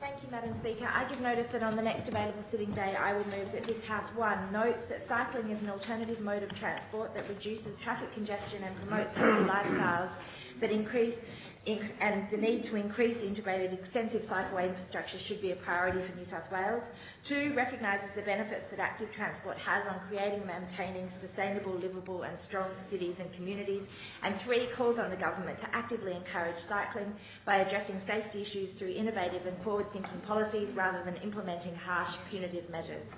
Thank you, Madam Speaker. I give notice that on the next available sitting day, I will move that this House, one, notes that cycling is an alternative mode of transport that reduces traffic congestion and promotes healthy lifestyles that increase in, and the need to increase integrated extensive cycleway infrastructure should be a priority for New South Wales. Two, recognises the benefits that active transport has on creating and maintaining sustainable, livable and strong cities and communities. And three, calls on the government to actively encourage cycling by addressing safety issues through innovative and forward-thinking policies rather than implementing harsh punitive measures.